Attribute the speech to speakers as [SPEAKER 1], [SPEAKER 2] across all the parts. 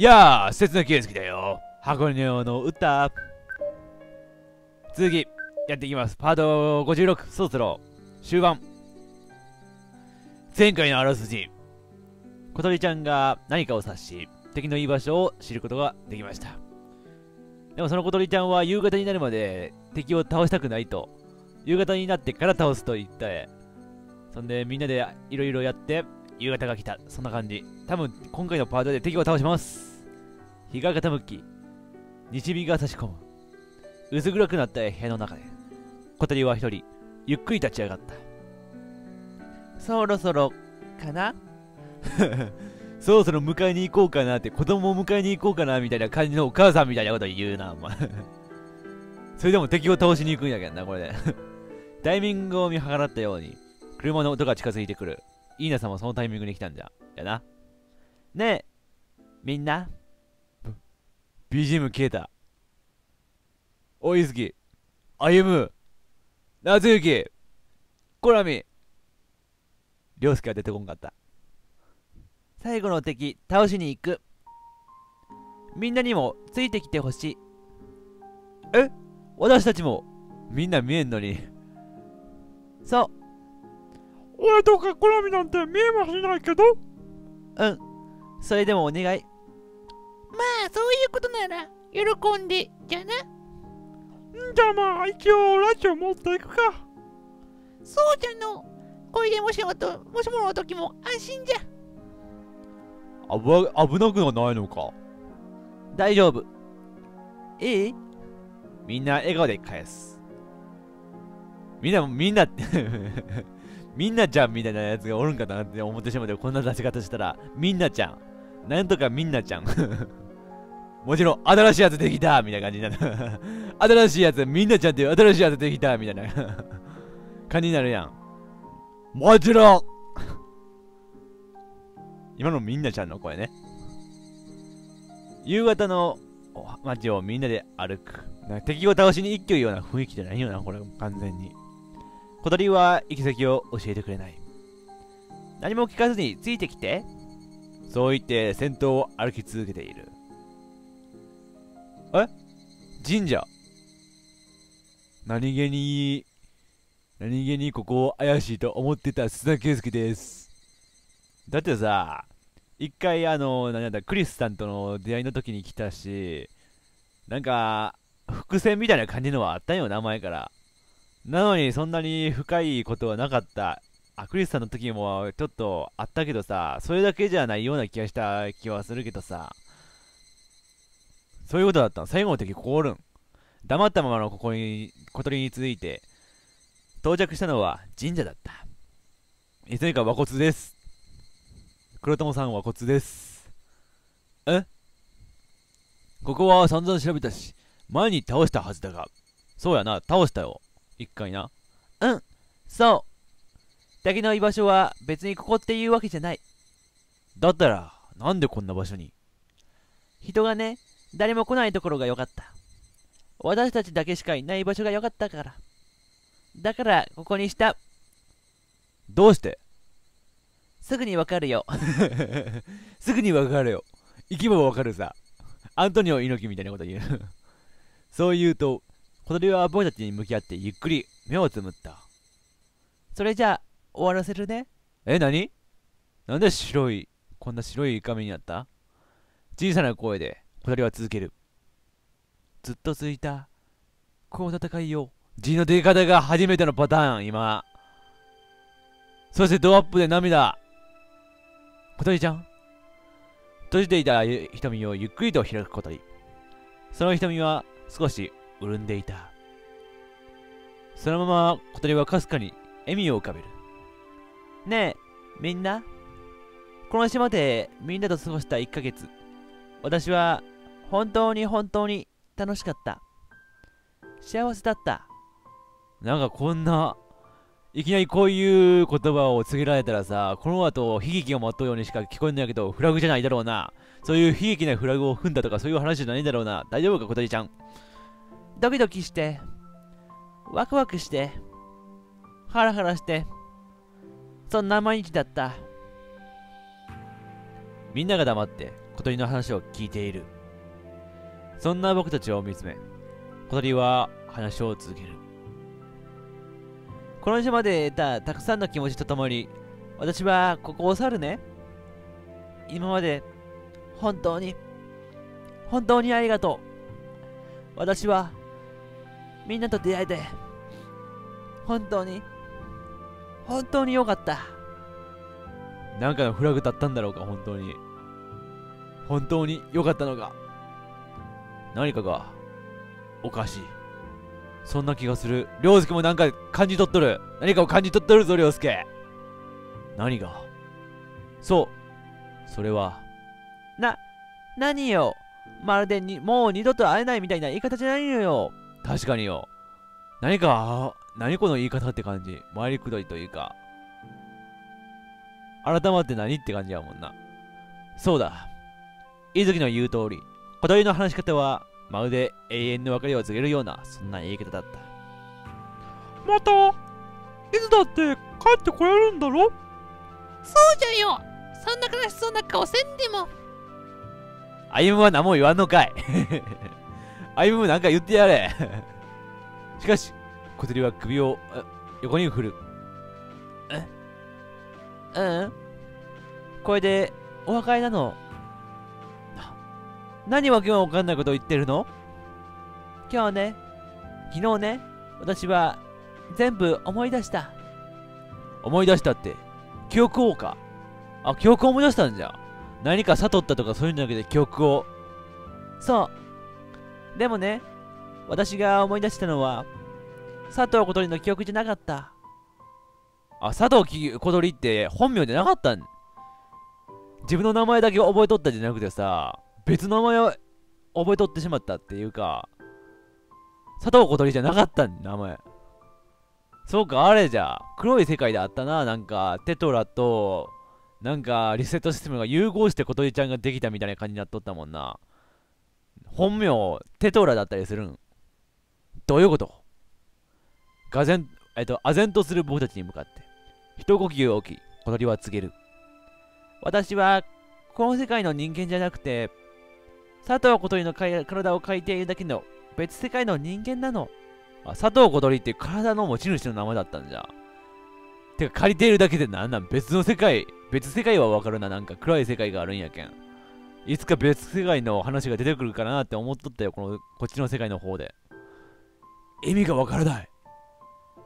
[SPEAKER 1] やあ、切な圭介だよ。箱根の歌。続き、やっていきます。パート56、そろそろ終盤。前回のあらすじ。小鳥ちゃんが何かを察し、敵の居場所を知ることができました。でもその小鳥ちゃんは夕方になるまで敵を倒したくないと。夕方になってから倒すと言って、そんでみんなでいろいろやって、夕方が来た。そんな感じ。多分今回のパートで敵を倒します。日が傾き、西日が差し込む。薄暗くなった部屋の中で、小鳥は一人、ゆっくり立ち上がった。
[SPEAKER 2] そろそろ、かな？
[SPEAKER 1] そろそろ迎えに行こうかなって、子供を迎えに行こうかなみたいな感じのお母さんみたいなこと言うな、お前。それでも敵を倒しに行くんやけどな、これで。タイミングを見計らったように、車の音が近づいてくる。イーナさんもそのタイミングに来たんじゃ。やな。
[SPEAKER 2] ねえ、みんな？
[SPEAKER 1] BGM 消えた。おいずき、歩。む、夏雪、コラミ。りょうすけは出てこんかった。
[SPEAKER 2] 最後の敵倒しに行く。みんなにもついてきてほしい。
[SPEAKER 1] え？私たちもみんな見えんのに。
[SPEAKER 2] そう。
[SPEAKER 3] 俺とかコラミなんて見えもしないけど？
[SPEAKER 2] うん。それでもお願いまあそういうことなら喜んでじゃな。
[SPEAKER 3] じゃあまあ一応ラジオ持っていくか。
[SPEAKER 2] そうじゃの。これでもしもともしもの時も安心じゃ。
[SPEAKER 1] 危なくはないのか。
[SPEAKER 2] 大丈夫。いい
[SPEAKER 1] みんな笑顔で返す。みんなみんなって みんなちゃんみたいなやつがおるんかなって思ってしまってこんな出し方したら。みんなちゃん。なんとかみんなちゃんもちろん新しいやつできたみたいな感じになる 新しいやつみんなちゃんっていう新しいやつできたみたいな 感じになるやんもちろん 今のみんなちゃんの声ね。夕方の街をみんなで歩く。敵を倒しに一挙ような雰囲気じゃないよな、これ完全に。小鳥は行き先を教えてくれない。何も聞かずについてきて。そう言って先頭を歩き続けている。え？神社何気に、何気にここ怪しいと思ってた須田圭介です。だってさ、一回あの、なんだ、クリスさんとの出会いの時に来たし、なんか、伏線みたいな感じのはあったよ、名前から。なのに、そんなに深いことはなかった。あ、クリスさんの時もちょっとあったけどさ、それだけじゃないような気がした気はするけどさ、そういうことだったの。最後の敵ここおるん。黙ったままのここに、小鳥に続いて、到着したのは神社だった。いつにか和骨です。黒友さんはコツです。え？ここは散々調べたし、前に倒したはずだが。そうやな、倒したよ。一回な。
[SPEAKER 2] うん、そう。敵の居場所は別にここっていうわけじゃない。
[SPEAKER 1] だったら、なんでこんな場所に？
[SPEAKER 2] 人がね、誰も来ないところが良かった。私たちだけしかいない場所が良かったから。だから、ここにした。
[SPEAKER 1] どうして？
[SPEAKER 2] すぐにわかるよ。
[SPEAKER 1] すぐにわかるよ。行けばわかるさ。アントニオ猪木みたいなこと言う。そう言うと小鳥は僕たちに向き合ってゆっくり目をつむった。
[SPEAKER 2] それじゃあ終わらせるね。
[SPEAKER 1] え何？なんで白いこんな白い髪になった？小さな声で。小鳥は続けるずっと続いたこの戦いを字の出方が初めてのパターン今そしてドアップで涙小鳥ちゃん閉じていた瞳をゆっくりと開く小鳥。その瞳は少し潤んでいた。そのまま小鳥はかすかに笑みを浮かべる。
[SPEAKER 2] ねえ、みんな。この島でみんなと過ごした1ヶ月。私は本当に本当に楽しかった。幸せだった。
[SPEAKER 1] なんかこんないきなりこういう言葉を告げられたらさ、この後悲劇を待とうようにしか聞こえないけど、フラグじゃないだろうな。そういう悲劇なフラグを踏んだとかそういう話じゃないんだろうな。大丈夫か、小鳥ちゃん？
[SPEAKER 2] ドキドキして、ワクワクして、ハラハラして、そんな毎日だった。
[SPEAKER 1] みんなが黙って小鳥の話を聞いている。そんな僕たちを見つめ小鳥は話を続ける。
[SPEAKER 2] この島で得たたくさんの気持ちとともに私はここを去るね。今まで本当に本当にありがとう。私はみんなと出会えて本当に本当に良かった。
[SPEAKER 1] なんかのフラグ立ったんだろうか本当に。本当に良かったのか？何かがおかしい。そんな気がする。涼介もなんか感じ取っとる。何かを感じ取っとるぞ涼介。何が？そう。それは
[SPEAKER 2] な何よ？まるでにもう二度と会えないみたいな言い方じゃないのよ。
[SPEAKER 1] 確かによ。何か何この言い方って感じ。回りくどいというか。改まって何って感じやもんな。そうだ。伊月の言う通り小鳥の話し方はまるで永遠の別れを告げるようなそんな言い方だった。
[SPEAKER 3] またいつだって帰ってこられるんだろ？
[SPEAKER 4] そうじゃよ。そんな悲しそうな顔せんでも。
[SPEAKER 1] 歩夢は何も言わんのかい。歩夢なんか言ってやれ。しかし小鳥は首をあ横に振る。
[SPEAKER 2] うん？これでお別れなの？な何わけわかんないことを言ってるの？今日ね昨日ね私は全部思い出した。
[SPEAKER 1] 思い出したって記憶をか？あ記憶を思い出したんじゃ。何か悟ったとかそういうんじゃなくて記憶を。
[SPEAKER 2] そう。でもね私が思い出したのは佐藤小鳥の記憶じゃなかった。
[SPEAKER 1] あ佐藤小鳥って本名じゃなかったん？自分の名前だけ覚えとったんじゃなくてさ。別の名前を覚えとってしまったっていうか佐藤小鳥じゃなかったん名前。そうかあれじゃ黒い世界であったななんかテトラとなんかリセットシステムが融合して小鳥ちゃんができたみたいな感じになっとったもんな。本名テトラだったりするん。どういうこと？がぜんえっと唖然とする僕たちに向かって。一呼吸を置き小鳥は告げる。
[SPEAKER 2] 私はこの世界の人間じゃなくて佐藤小鳥の体を描いているだけの別世界の人間なの。
[SPEAKER 1] あ佐藤小鳥って体の持ち主の名前だったんじゃ。てか借りているだけでなんなん別の世界別世界はわかるな。なんか暗い世界があるんやけん。いつか別世界の話が出てくるかなって思っとったよこのこっちの世界の方で。意味がわからない。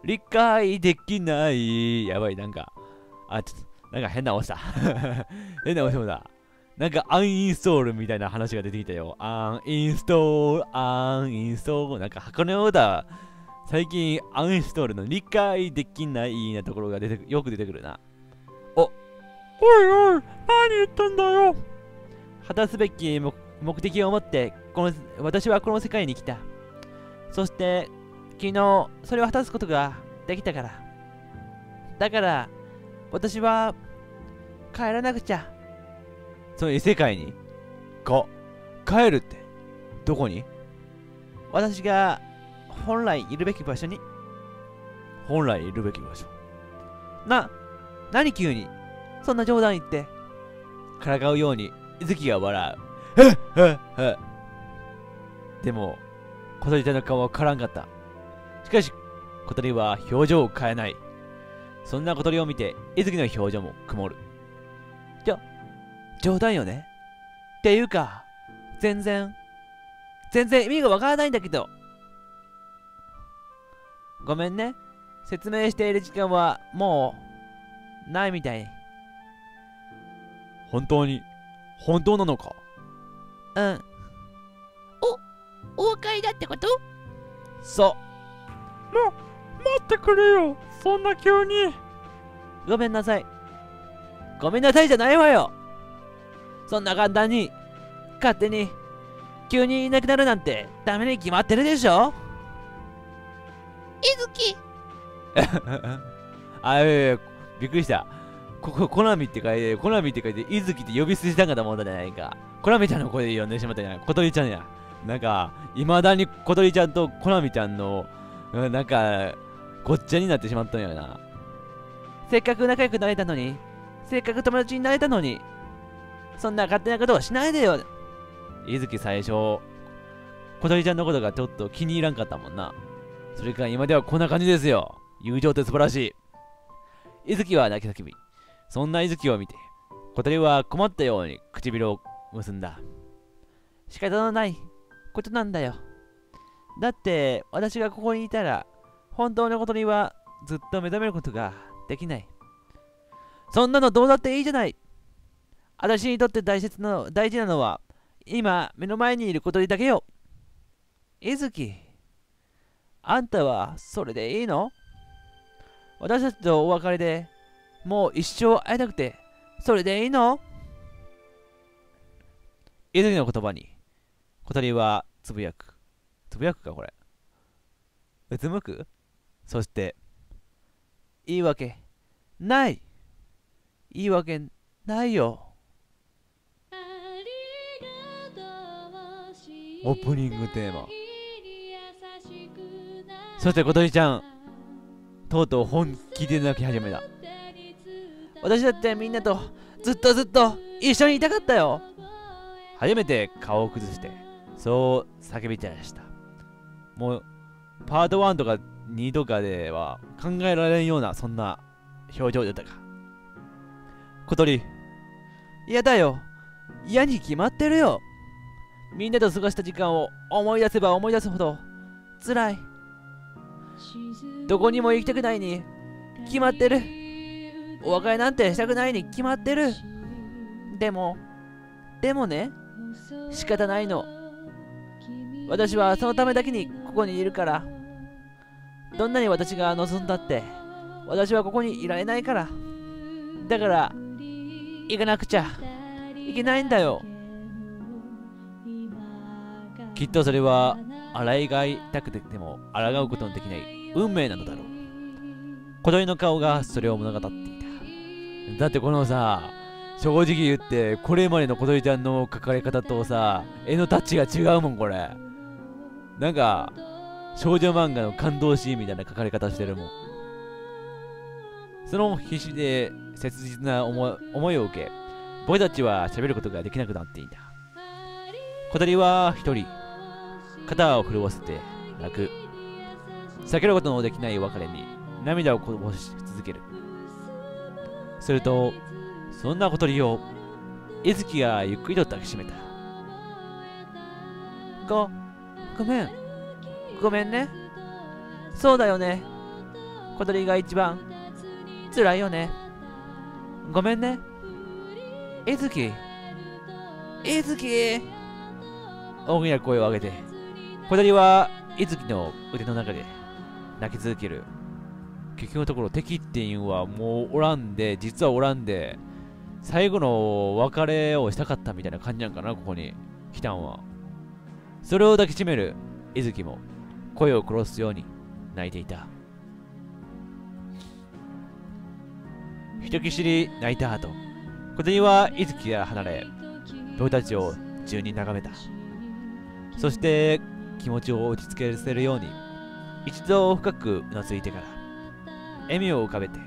[SPEAKER 1] 理解できない。やばいなんか。あちょっとなんか変な押した。変な押しただ。なんかアンインストールみたいな話が出てきたよ。アンインストールアンインストール。なんか箱根歌最近アンインストールの理解できないなところが出てよく出てくるな。
[SPEAKER 3] おおいおい何言ってんだよ。
[SPEAKER 2] 果たすべき目目的を持ってこの私はこの世界に来た。そして昨日それを果たすことができたから。だから私は帰らなくちゃ。
[SPEAKER 1] その異世界に？か帰るって？どこに？
[SPEAKER 2] 私が本来いるべき場所に。
[SPEAKER 1] 本来いるべき場所。
[SPEAKER 2] な何急に？そんな冗談言って。
[SPEAKER 1] からかうように伊月が笑う。へっへっへでも小鳥ちゃんの顔はからんかった。しかし小鳥は表情を変えない。そんな小鳥を見て伊月の表情も曇る
[SPEAKER 2] 冗談よね。っていうか全然全然意味がわからないんだけど。ごめんね。説明している時間はもうないみたい。
[SPEAKER 1] 本当に本当なのか？
[SPEAKER 2] うん。
[SPEAKER 4] お別れだってこと？
[SPEAKER 2] そ
[SPEAKER 3] 待ってくれよ。そんな急に。
[SPEAKER 2] うごめんなさい。ごめんなさいじゃないわよそんな簡単に勝手に急にいなくなるなんてダメに決まってるでしょ？
[SPEAKER 4] いずき
[SPEAKER 1] あいやいやびっくりした。ここコナミって書いてコナミって書いて伊月って呼び捨てしたんかと思ったじゃないか。コナミちゃんの声で呼んでしまったじゃない？小鳥ちゃんや。なんかいまだに小鳥ちゃんとコナミちゃんのうんなんかごっちゃになってしまったんやな。
[SPEAKER 2] せっかく仲良くなれたのにせっかく友達になれたのにそんな勝手なことはしないでよ。伊月最初小鳥ちゃんのことがちょっと気に入らんかったもんな。それか今ではこんな感じですよ。友情って素晴らしい。伊月は泣き叫びそんな伊月を見て小鳥は困ったように唇を結んだ。仕方のないことなんだよ。だって私がここにいたら本当のことにはずっと目覚めることができない。そんなのどうだっていいじゃない。私にとって大切な大事なのは今目の前にいることだけよ。伊月あんたはそれでいいの？私たちとお別れでもう一生会えなくてそれでいいの？伊月の言葉に小鳥はつぶやく。つぶやくかこれ。うつむく？そして言い訳ない。言い訳ないよ。オープニングテーマ。そして小鳥ちゃん。とうとう本気で泣き始めた。私だってみんなとずっとずっと一緒にいたかったよ。初めて顔を崩してそう叫びたいました。もうパート1とか2とかでは考えられんようなそんな表情だったか。小鳥嫌だよ。嫌に決まってるよ。みんなと過ごした時間を思い出せば思い出すほど辛い。どこにも行きたくないに決まってる。お別れなんてしたくないに決まってる。でもでもね仕方ないの。私はそのためだけにここにいるから。どんなに私が望んだって私はここにいられないから。だから行かなくちゃ。いけないんだよ。きっとそれは洗いがいたくても抗うことのできない運命なのだろう。小鳥の顔がそれを物語っていた。だってこのさ正直言ってこれまでの小鳥ちゃんの描かれ方とさ絵のタッチが違うもんこれ。なんか少女漫画の感動シーンみたいな描かれ方してるもん。その必死で切実な思思いを受け僕たちは喋ることができなくなっていた。小鳥は一人。肩を震わせて泣く。避けることのできない別れに涙をこぼし続ける。するとそんな小鳥を伊月がゆっくりと抱きしめたごごめん。ごめんね。そうだよね。小鳥が一番辛いよね。ごめんね。伊月伊月大きな声を上げて小鳥は伊月の腕の中で泣き続ける。結局のところ敵っていうのはもうおらんで実はおらんで最後の別れをしたかったみたいな感じなんかなここに。来たんは。それを抱きしめる伊月も声を殺すように泣いていた。人見知り泣いた後小鳥は伊月から離れ僕たちを中に眺めた。そして気持ちを落ち着けせるように一度深くうなずいてから笑みを浮かべて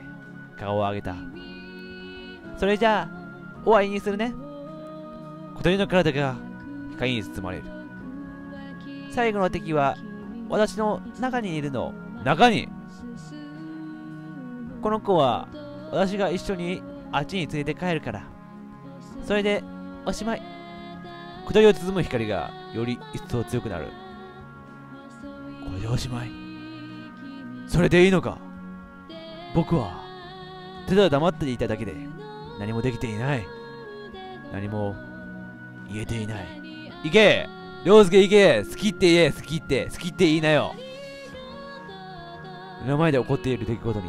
[SPEAKER 2] 顔を上げた。それじゃあ終わりにするね。小鳥の体が光に包まれる。最後の敵は私の中にいるの中に。この子は私が一緒にあっちに連れて帰るから。それでおしまい。小鳥を包む光がより一層強くなる。これでおしまい。それでいいのか？僕はただ黙っていただけで何もできていない。何も言えていない。行け！涼介行け！好きって言え！好きって好きって言いなよ。目の前で起こっている出来事に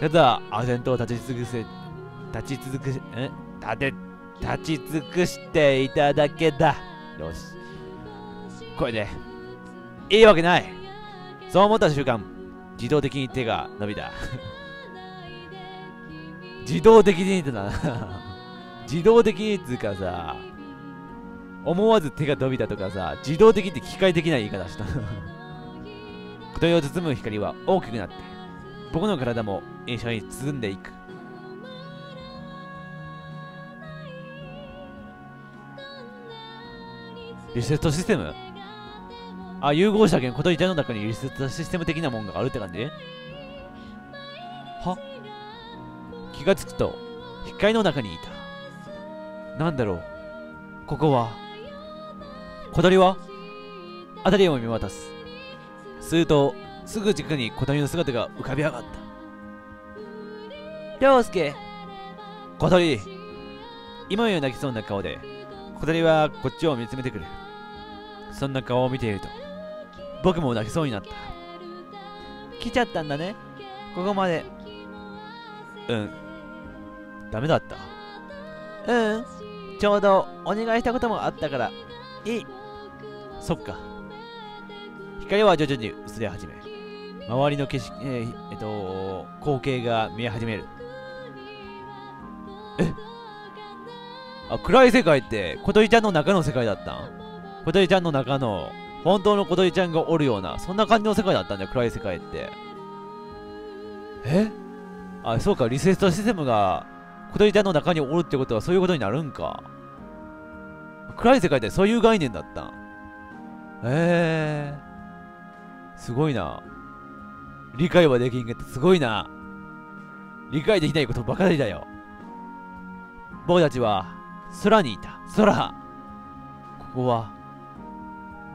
[SPEAKER 2] ただ唖然と立ち尽くせ立ち続くえ？立て立ち尽くしていただけだ。よし。これでいいわけない。そう思った瞬間自動的に手が伸びた。自動的にってな。自動的にっつうかさ思わず手が伸びたとかさ自動的って機械的な言い方した。小鳥を包む光は大きくなって僕の体も一緒に包んでいく。
[SPEAKER 1] リセットシステム？あ、融合したけん、小鳥ちゃの中にリセットシステム的なもんがあるって感じ？は？気がつくと、光の中にいた。なんだろう？ここは？小鳥は？辺りを見渡す。すると、すぐ近くに小鳥の姿が浮かび上がった。
[SPEAKER 2] 涼介
[SPEAKER 1] 小鳥今よ泣きそうな顔で、小鳥はこっちを見つめてくる。そんな顔を見ていると、僕も泣きそうになった。
[SPEAKER 2] 来ちゃったんだねここまで
[SPEAKER 1] うん。ダメだった。
[SPEAKER 2] うんちょうどお願いしたこともあったからいい
[SPEAKER 1] そっか。光は徐々に薄れ始め、周りの景色、えーえっと、光景が見え始める。えあ、暗い世界って小鳥ちゃんの中の世界だったん？小鳥ちゃんの中の本当の小鳥ちゃんがおるような、そんな感じの世界だったんだよ、暗い世界って。え？あ、そうか、リセットシステムが小鳥ちゃんの中におるってことはそういうことになるんか。暗い世界ってそういう概念だったんえー、すごいな。理解はできんけど、すごいな。理解できないことばかりだよ。僕たちは空にいた。空ここは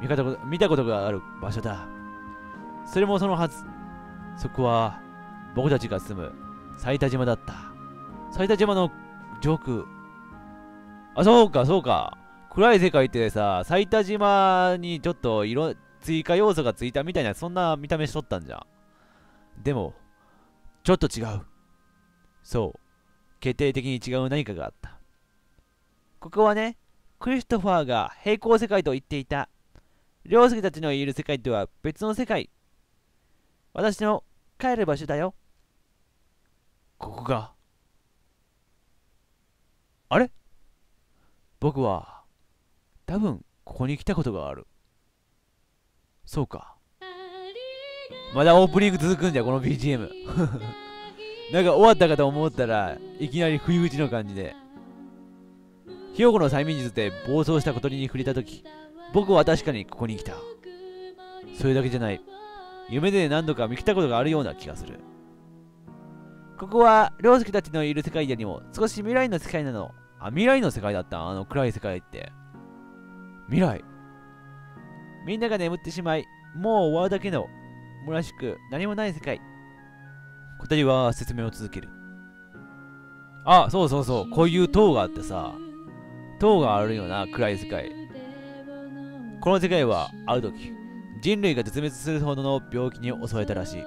[SPEAKER 1] 見方こと見たことがある場所だ。それもそのはず。そこは僕たちが住む埼玉島だった。埼玉島の上空。あ、そうか、そうか。暗い世界ってさ、埼玉島にちょっと色、追加要素がついたみたいな、そんな見た目しとったんじゃん。でも、ちょっと違う。そう。決定的に違う何かがあった。
[SPEAKER 2] ここはねクリストファーが平行世界と言っていた涼介たちのいる世界とは別の世界私の帰る場所だよ
[SPEAKER 1] ここが？あれ？僕は、多分、ここに来たことがある。そうか。まだオープニング続くんじゃ、この BGM。なんか終わったかと思ったらいきなり不意打ちの感じで。兵庫の催眠術で暴走した小鳥に触れたとき、僕は確かにここに来た。それだけじゃない。夢で何度か見来たことがあるような気がする。
[SPEAKER 2] ここは涼介たちのいる世界よりも少し未来の世界なの
[SPEAKER 1] あ、未来の世界だったあの暗い世界って。未来
[SPEAKER 2] みんなが眠ってしまいもう終わるだけのむらしく何もない世界
[SPEAKER 1] 小鳥は説明を続ける。あ、そうそうそう。こういう塔があってさ、塔があるよな、暗い世界。この世界は、ある時、人類が絶滅するほどの病気に襲われたらしい。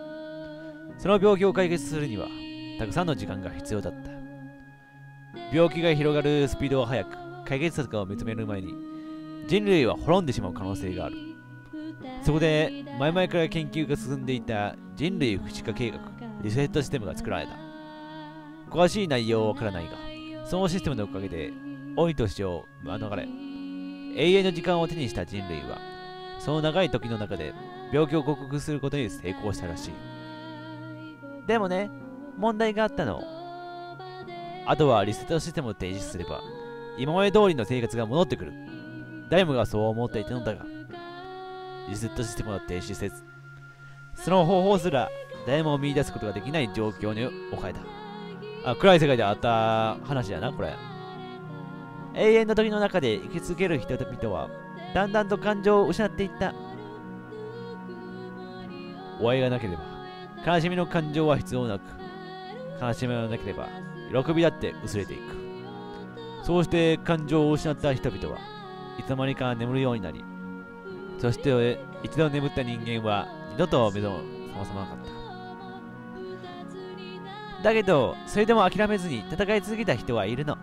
[SPEAKER 1] その病気を解決するには、たくさんの時間が必要だった。病気が広がるスピードは速く、解決策を見つめる前に、人類は滅んでしまう可能性がある。そこで、前々から研究が進んでいた人類不死化計画、リセットシステムが作られた。詳しい内容はわからないが、そのシステムのおかげで、老い年を免れ、永遠の時間を手にした人類は、その長い時の中で病気を克服することに成功したらしい。
[SPEAKER 2] でもね問題があったの
[SPEAKER 1] あとはリセットシステムを停止すれば、今まで通りの生活が戻ってくる。誰もがそう思っていたのだが、リセットシステムを停止せず、その方法すら誰も見出すことができない状況に置かれた。あ、暗い世界であった話だな、これ。
[SPEAKER 2] 永遠の時の中で生き続ける人々はだんだんと感情を失っていった
[SPEAKER 1] 終わりがなければ、悲しみの感情は必要なく、悲しみがなければ、喜びだって薄れていく。そうして感情を失った人々はいつの間にか眠るようになり、そして一度眠った人間は二度と目の覚まさなかった。
[SPEAKER 2] だけどそれでも諦めずに戦い続けた人はいるの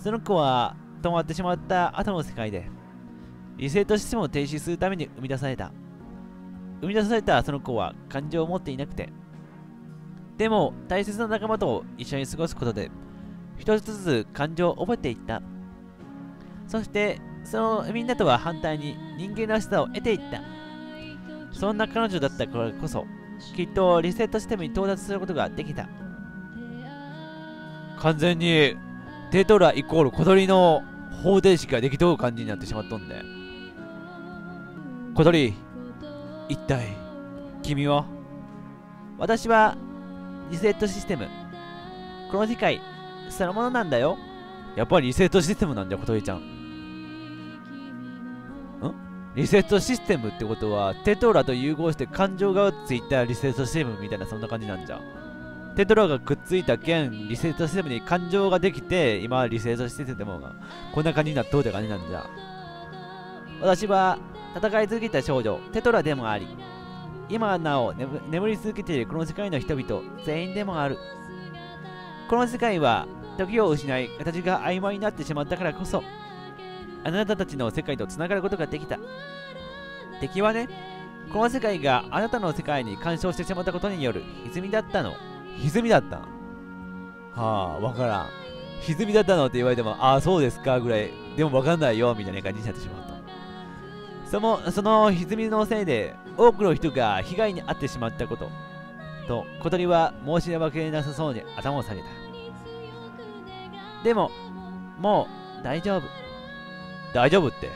[SPEAKER 2] その子は止まってしまった後の世界でリセットシステムを停止するために生み出された。生み出されたその子は感情を持っていなくて。でも大切な仲間と一緒に過ごすことで一つずつ感情を覚えていった。そしてそのみんなとは反対に人間らしさを得ていった。そんな彼女だったからこそきっとリセットシステムに到達することができた。
[SPEAKER 1] 完全にテトライコール小鳥の方程式ができとう感じになってしまっとんで。小鳥一体君は？
[SPEAKER 2] 私はリセットシステム。この世界そのものなんだよ。
[SPEAKER 1] やっぱりリセットシステムなんだよ小鳥ちゃん。ん？リセットシステムってことはテトラと融合して感情がついたリセットシステムみたいなそんな感じなんじゃ。テトラがくっついた件リセットシステムに感情ができて今リセットシステムがこんな感じになっとうって感じなんじゃ。
[SPEAKER 2] 私は戦い続けた少女テトラでもあり今なお眠眠り続けているこの世界の人々全員でもある。この世界は時を失い形が曖昧になってしまったからこそあなたたちの世界とつながることができた。敵はねこの世界があなたの世界に干渉してしまったことによる歪みだったの。
[SPEAKER 1] 歪みだった。はあわからん。歪みだったのって言われてもああそうですかぐらい。でもわかんないよみたいな感じになってしまった。
[SPEAKER 2] そのその歪みのせいで多くの人が被害に遭ってしまったこと。と小鳥は申し訳なさそうに頭を下げた。でももう大丈夫。
[SPEAKER 1] 大丈夫って。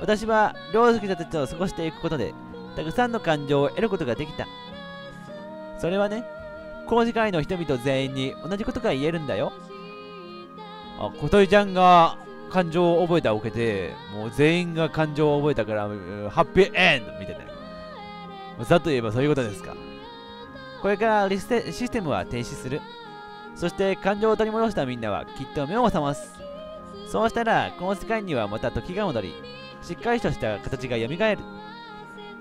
[SPEAKER 2] 私は良介たちと過ごしていくことでたくさんの感情を得ることができた。それはねこの世界の人々全員に同じことが言えるんだよ。
[SPEAKER 1] あ小鳥ちゃんが感情を覚えたわけでもう全員が感情を覚えたからハッピーエンドみたいな。ざと言えばそういうことですか。
[SPEAKER 2] これからリステシステムは停止する。そして感情を取り戻したみんなはきっと目を覚ます。そうしたらこの世界にはまた時が戻りしっかりとした形が蘇る。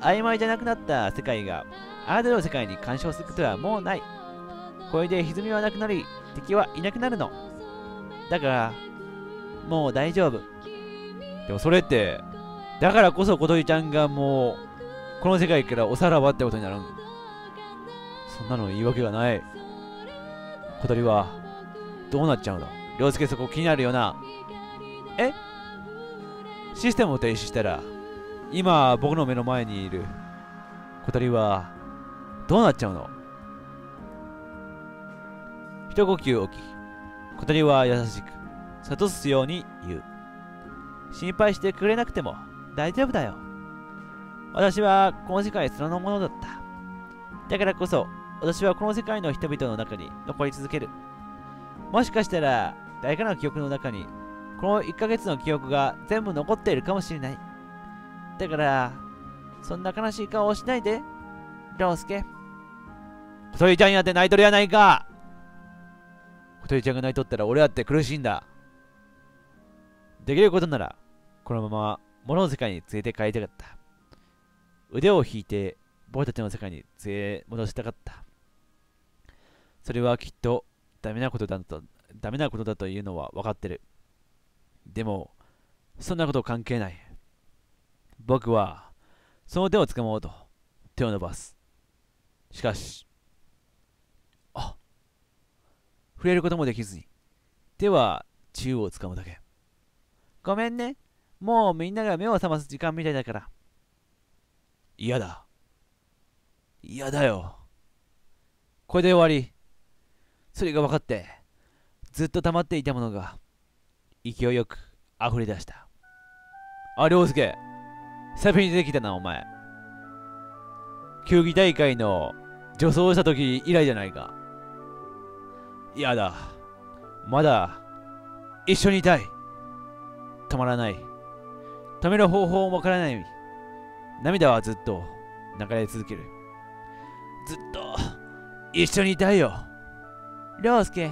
[SPEAKER 2] 曖昧じゃなくなった世界があなたの世界に干渉することはもうない。これで歪みはなくなり敵はいなくなるの。だからもう大丈夫。
[SPEAKER 1] でもそれってだからこそ小鳥ちゃんがもうこの世界からおさらばってことになるん。そんなの言い訳がない。小鳥はどうなっちゃうの？涼介そこ気になるよな。え？システムを停止したら今僕の目の前にいる小鳥はどうなっちゃうの？一呼吸置き小鳥は優しく諭すように言う。
[SPEAKER 2] 心配してくれなくても大丈夫だよ。私はこの世界そのものだった。だからこそ私はこの世界の人々の中に残り続ける。もしかしたら誰かの記憶の中にこの1ヶ月の記憶が全部残っているかもしれない。だからそんな悲しい顔をしないで涼介。
[SPEAKER 1] 小鳥ちゃんやって泣いとるやないか。小鳥ちゃんが泣いとったら俺だって苦しいんだ。できることならこのまま物の世界に連れて帰りたかった。腕を引いて僕たちの世界に連れ戻したかった。それはきっとダメなことだとダメなことだというのは分かってる。でもそんなこと関係ない。僕はその手を掴もうと手を伸ばす。しかしあ触れることもできずに。手は宙を掴むだけ。
[SPEAKER 2] ごめんね。もうみんなが目を覚ます時間みたいだから。
[SPEAKER 1] 嫌だ。嫌だよ。これで終わり。それが分かって。ずっと溜まっていたものが勢いよく溢れ出した。あ涼介。久々に出てきたなお前。球技大会の助走した時以来じゃないか。嫌だ。まだ一緒にいたい。止まらない。止める方法もわからない。涙はずっと流れ続ける。ずっと一緒にいたいよ。
[SPEAKER 2] 涼介。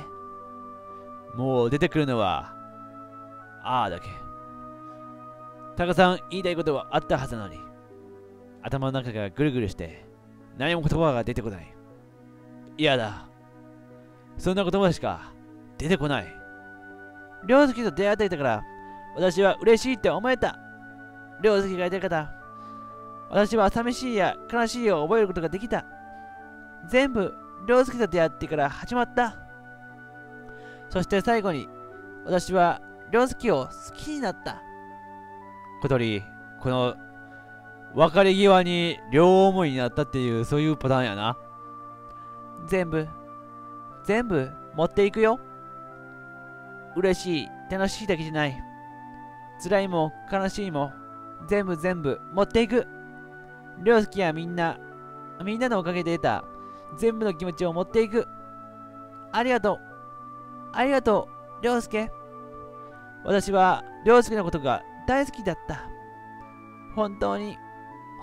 [SPEAKER 1] もう出てくるのはああだけ。タカさん言いたいことはあったはずなのに。頭の中がぐるぐるして何も言葉が出てこない。嫌だ。そんな言葉しか出てこない。
[SPEAKER 2] 涼介と出会っていたから私は嬉しいって思えた。涼介がいたから私は寂しいや悲しいを覚えることができた。全部涼介と出会ってから始まった。そして最後に私は涼介を好きになった。
[SPEAKER 1] 小鳥この別れ際に両思いになったっていうそういうパターンやな。
[SPEAKER 2] 全部全部持っていくよ。嬉しい楽しいだけじゃない。辛いも悲しいも全部全部持っていく。涼介はみんなみんなのおかげで得た全部の気持ちを持っていく。ありがとう。ありがとう涼介。私は涼介のことが大好きだった。本当に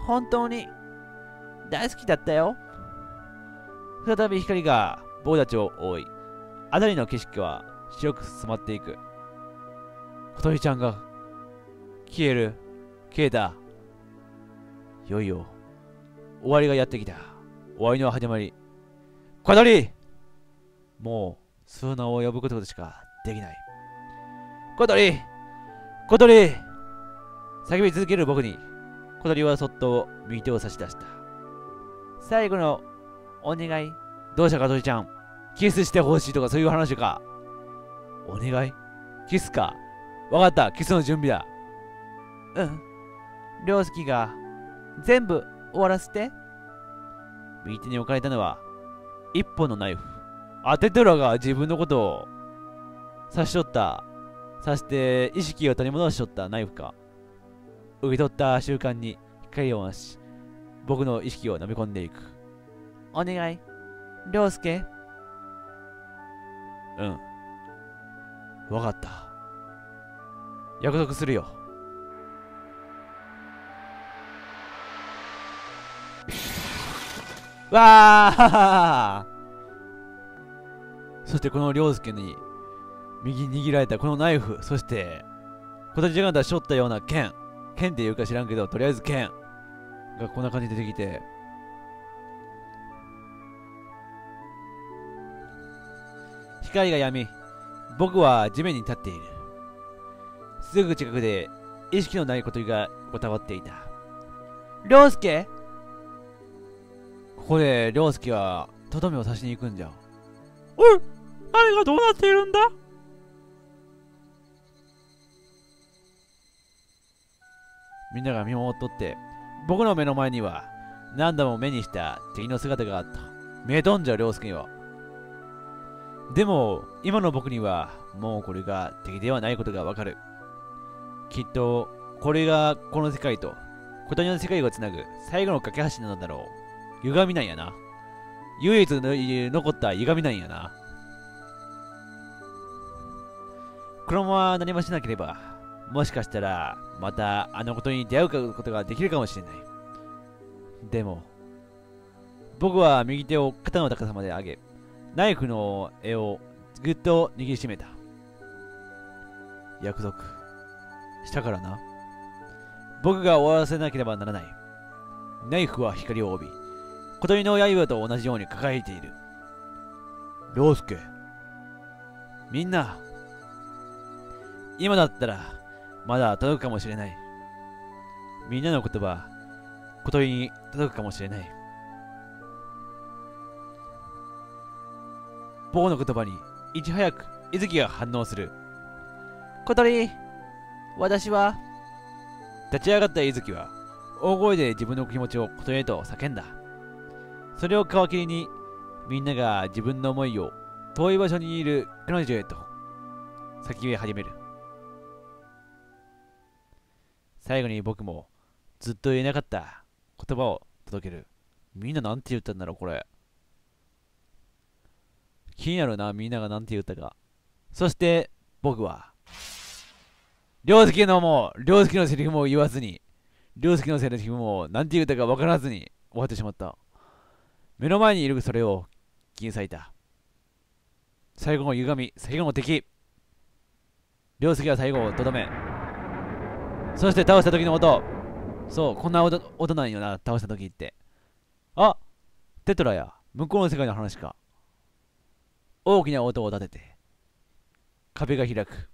[SPEAKER 2] 本当に大好きだったよ。再び光が僕たちを覆い辺りの景色は白く染まっていく。小鳥ちゃんが消える。消えた。いよいよ終わりがやってきた。終わりの始まり。小鳥！もうその名を呼ぶことしかできない。小鳥！小鳥！叫び続ける僕に小鳥はそっと右手を差し出した。最後のお願い。どうしたか鳥ちゃん。キスしてほしいとかそういう話か。お願い。キスか。わかった。キスの準備だ。うん。涼介が。全部終わらせて。右手に置かれたのは。一本のナイフ。アテトラが自分のことを。刺しとった。刺して意識を取り戻しとった。ナイフか。受け取った瞬間に光を増し。僕の意識を飲み込んでいく。お願い。涼介？うん。わかった。約束するよ。わあ そしてこの涼介に右に握られたこのナイフそして小鳥時間だしょったような剣。剣っていうか知らんけどとりあえず剣がこんな感じで出てきて光が闇。僕は地面に立っている。すぐ近くで意識のない小鳥が横たわっていた。涼介？ここで涼介はとどめを刺しに行くんじゃ。
[SPEAKER 3] おい何がどうなっているんだ？
[SPEAKER 2] みんなが見守っとって僕の目の前には何度も目にした敵の姿があった。目飛んじゃう涼介にはでも今の僕にはもうこれが敵ではないことがわかる。きっとこれがこの世界と小谷の世界をつなぐ最後の架け橋なのだろう。歪みなんやな。唯一の残った歪みなんやな。このまま何もしなければもしかしたらまたあのことに出会うことができるかもしれない。でも僕は右手を肩の高さまで上げナイフの柄をぐっと握りしめた。約束。したからな。僕が終わらせなければならない。ナイフは光を帯び小鳥の刃と同じように輝いている。涼介みんな。今だったらまだ届くかもしれない。みんなの言葉小鳥に届くかもしれない。僕の言葉にいち早く伊月が反応する。小鳥私は？立ち上がった伊月は大声で自分の気持ちを小鳥へと叫んだ。それを皮切りにみんなが自分の思いを遠い場所にいる彼女へと叫び始める。最後に僕もずっと言えなかった言葉を届ける。みんななんて言ったんだろうこれ気になるなみんながなんて言ったか。そして僕は涼介のもう涼介のセリフも言わずに涼介のセリフもなんて言ったか分からずに終わってしまった。目の前にいるそれを気に裂いた。最後の歪み最後の敵。涼介は最後をとどめ。そして倒した時の音。そうこんな音音なんよな倒した時って。あテトラや。向こうの世界の話か。大きな音を立てて壁が開く。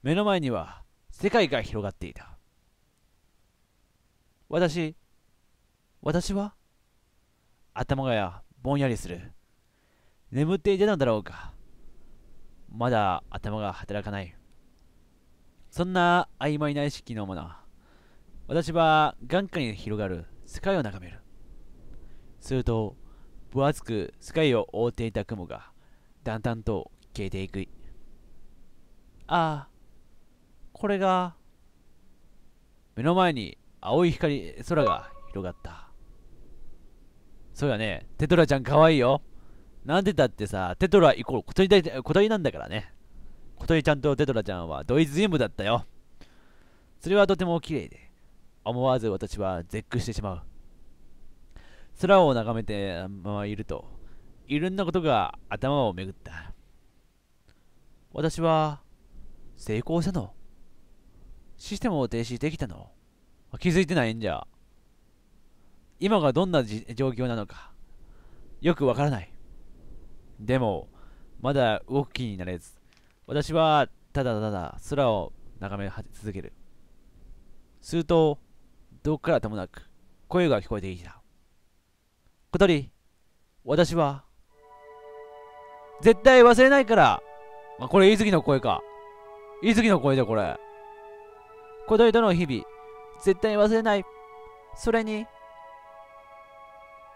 [SPEAKER 2] 目の前には世界が広がっていた。私私は？頭がやぼんやりする。眠っていたのだろうか。まだ頭が働かない。そんな曖昧な意識のもの。私は眼下に広がる。世界を眺める。すると分厚くスカイを覆っていた雲がだんだんと消えていく。ああこれが
[SPEAKER 1] 目の前に青い光空が広がった。そうやね。テトラちゃんかわいいよ。なんでだってさテトライコール小鳥だ小鳥なんだからね。小鳥ちゃんとテトラちゃんは同一人物だったよ。それはとても綺麗で思わず私は絶句してしまう。空を眺めてままいると。いろんなことが頭を巡った。私は成功したの。システムを停止できたの。気づいてないんじゃ。今がどんな状況なのか。よくわからない。でもまだ動く気になれず。私はただただ空を眺め続ける。するとどこからともなく声が聞こえてきた。小鳥私は絶対忘れないから。まあこれ言い過ぎの声か。言い過ぎの声だこれ。小鳥との日々。絶対忘れない。それに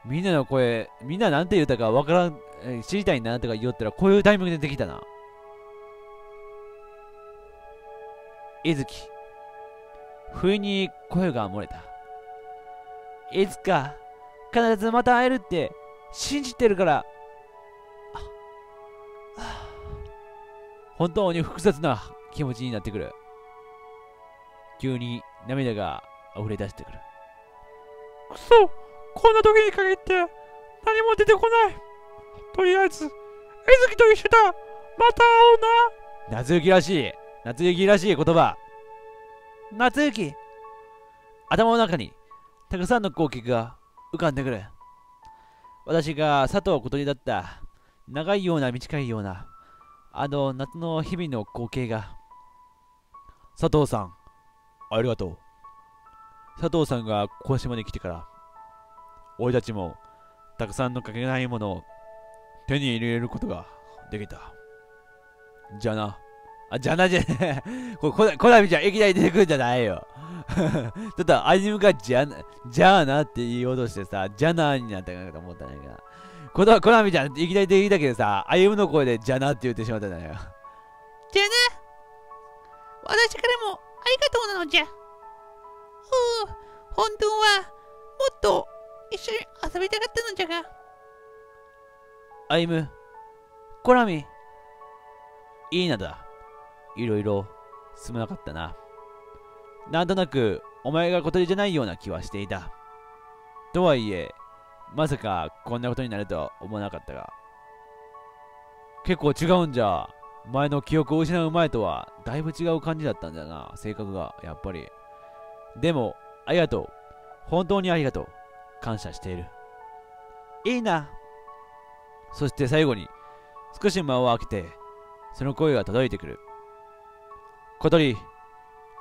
[SPEAKER 1] みんなの声みんななんて言ったかわからん知りたいなとか言おったらこういうタイミングでできたな。いずき不意に声が漏れた。いつか必ずまた会えるって信じてるから。本当に複雑な気持ちになってくる。急に涙が溢れ出してくる。
[SPEAKER 3] くそこんな時に限って何も出てこない。とりあえず、えずきと一緒だ。また会おうな。
[SPEAKER 1] 夏雪らしい。夏雪らしい言葉。夏雪頭の中にたくさんの光景が浮かんでくる私が佐藤小鳥だった。長いような短いような。あの夏の日々の光景が。佐藤さんありがとう。佐藤さんが小島に来てから。俺たちもたくさんのかけないものを手に入れることができた。じゃな。あ、じゃなじゃねえ。ここコナミちゃん、いきなり出てくるんじゃないよ。ちょっとアニメがじゃな、じゃあなって言おうとしてさ、じゃなになったかなと思ったんだけど。このコナミちゃん、いきなり出てきたけどさ、歩むの声でじゃなって言ってしまったんだよ。
[SPEAKER 4] じゃあな私からもありがとうなのじゃ。ふう、本当はもっと一緒に遊びたかったのじゃが。
[SPEAKER 1] 歩む、コナミ、いいなだ。いろいろ進まなかったな。なんとなく、お前が小鳥じゃないような気はしていた。とはいえ、まさかこんなことになるとは思わなかったが。結構違うんじゃ。前の記憶を失う前とはだいぶ違う感じだったんだな。性格が、やっぱり。でも、ありがとう。本当にありがとう。感謝している。いいな。そして最後に、少し間を空けて、その声が届いてくる。小鳥、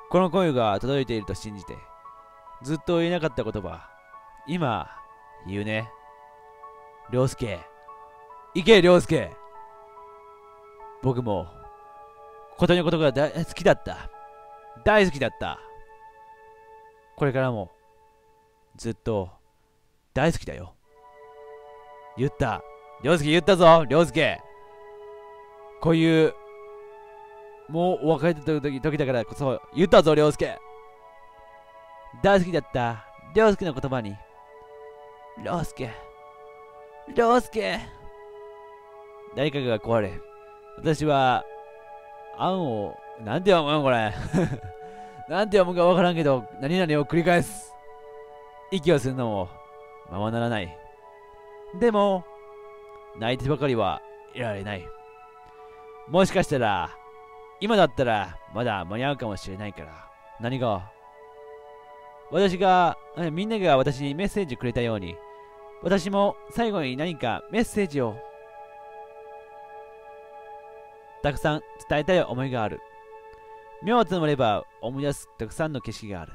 [SPEAKER 1] この声が届いていると信じて、ずっと言えなかった言葉、今、言うね。涼介、行け、涼介。僕も、小鳥のことが大好きだった。大好きだった。これからも、ずっと、大好きだよ。言った。涼介言ったぞ、涼介。こういう、もうお別れ時時だからこそ言ったぞ、涼介。大好きだった、涼介の言葉に。涼介、涼介。誰かが壊れ、私は、あんを、なんて読むのこれ。なんて読むかわからんけど、何々を繰り返す。息をするのも、ままならない。でも、泣いてばかりはいられない。もしかしたら、今だったらまだ間に合うかもしれないから。何が？私が、みんなが私にメッセージくれたように、私も最後に何かメッセージを、たくさん伝えたい思いがある。目をつむれば思い出すたくさんの景色がある。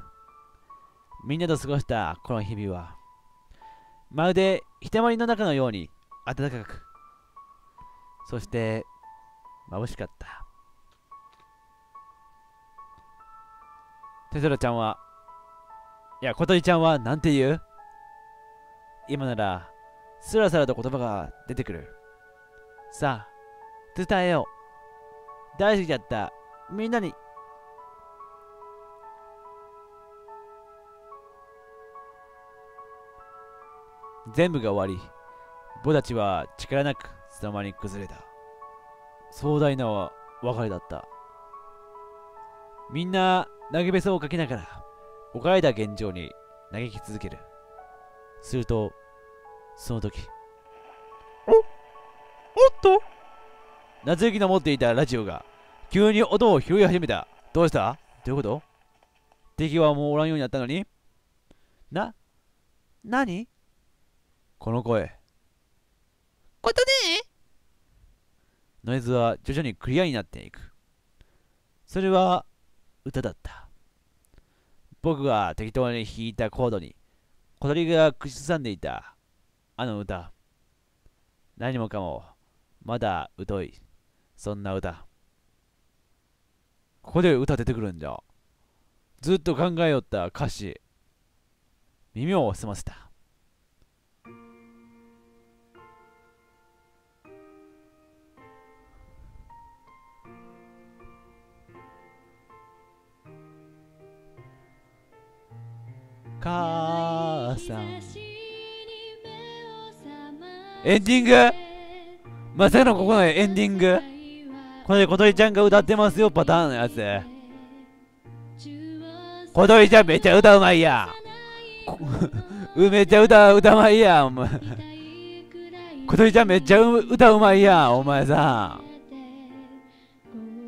[SPEAKER 1] みんなと過ごしたこの日々は、まるで日だまりの中のように暖かく、そして眩しかった。テトラちゃんは、いや、小鳥ちゃんはなんて言う？今なら、スラスラと言葉が出てくる。さあ、伝えよう。大好きだった。
[SPEAKER 2] みんなに。全部が終わり僕たちは力なく砂間に崩れた。壮大な別れだった。みんな投げべそをかけながら置かれた現状に嘆き続ける。するとその時
[SPEAKER 3] おっと？
[SPEAKER 2] 夏雪の持っていたラジオが急に音を拾い始めた。どうした？どういうこと？敵はもうおらんようになったのに？な何？この声。
[SPEAKER 4] ことね。
[SPEAKER 2] ノイズは徐々にクリアになっていく。それは歌だった。僕が適当に弾いたコードに小鳥が口ずさんでいたあの歌。何もかもまだ疎いそんな歌。ここで歌出てくるんじゃ。ずっと考えよった歌詞。耳を澄ませた。母さん。エンディング？まさかのここのエンディング？これで小鳥ちゃんが歌ってますよパターンのやつ。小鳥ちゃんめっちゃ歌うまいや めっちゃ歌歌うまいやお前。小鳥ちゃんめっちゃ歌うまいやお前さ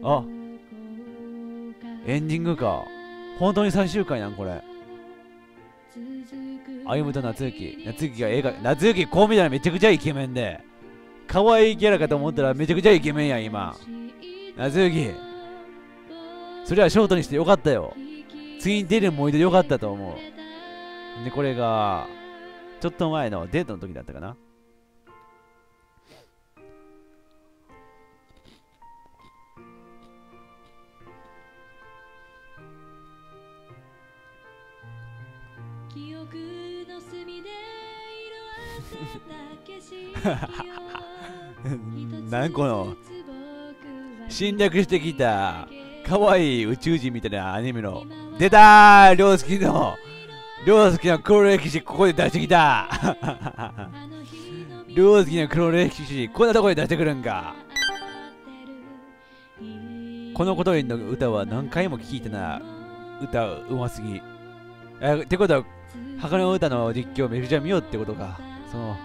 [SPEAKER 2] あエンディングか。本当に最終回なんこれ。歩夢と夏雪。夏雪が映画夏雪こう見たらめちゃくちゃイケメンで。可愛いキャラかと思ったらめちゃくちゃイケメンや今。夏雪。それはショートにしてよかったよ。次に出る思い出よかったと思う。でこれがちょっと前のデートの時だったかな。
[SPEAKER 5] 景 色
[SPEAKER 2] なんこの侵略してきた可愛い宇宙人みたいなアニメの出たー両好きの両好きの黒歴史ここで出してきた。両好きの黒歴史こんなとこで出してくるんか。このことの歌は何回も聴いてな歌うますぎ。えってことは墓の歌の実況めちゃくちゃ見ようってことか。その